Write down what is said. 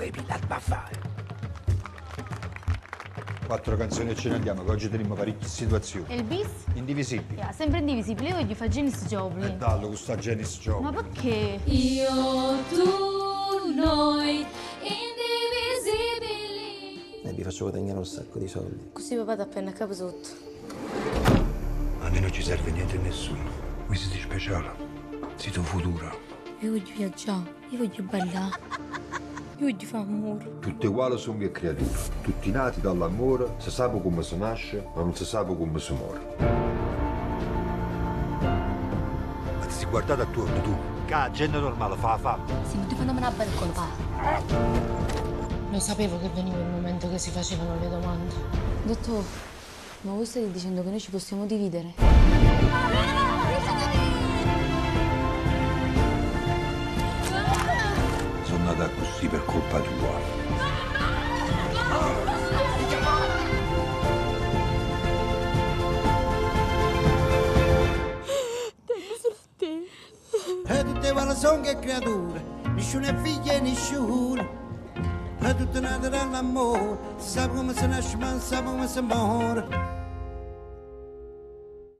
Baby, la va a fare. Quattro canzoni e ce ne andiamo, che oggi teniamo parecchie situazioni. E il bis? Indivisibili. Yeah, sempre indivisibile, io voglio fare Janis E Joplin. dallo questa Janis Ma Joplin. perché? Io, tu, noi, indivisibili. E vi faccio guadagnare un sacco di soldi. Così papà ti appena a capo sotto. A me non ci serve niente a nessuno. Mi siete speciale. Siete un futuro. Io voglio viaggiare, io voglio ballare. Io voglio fare amore. Tutti uguali sono le creature, tutti nati dall'amore, si sa come si nasce, ma non si sa come si muore. Ma ti sei guardato attorno tu? Che la gente normale fa fa. Sì, ma ti fanno una bella colpa. Lo sapevo che veniva il momento che si facevano le domande. Dottor, ma voi state dicendo che noi ci possiamo dividere? Nata così per colpa tua. E tutte vanno sono che creature, nessuno è figlio e nessuno. E tutte nate dall'amore, si sa come si nasce ma non si sa come si muore.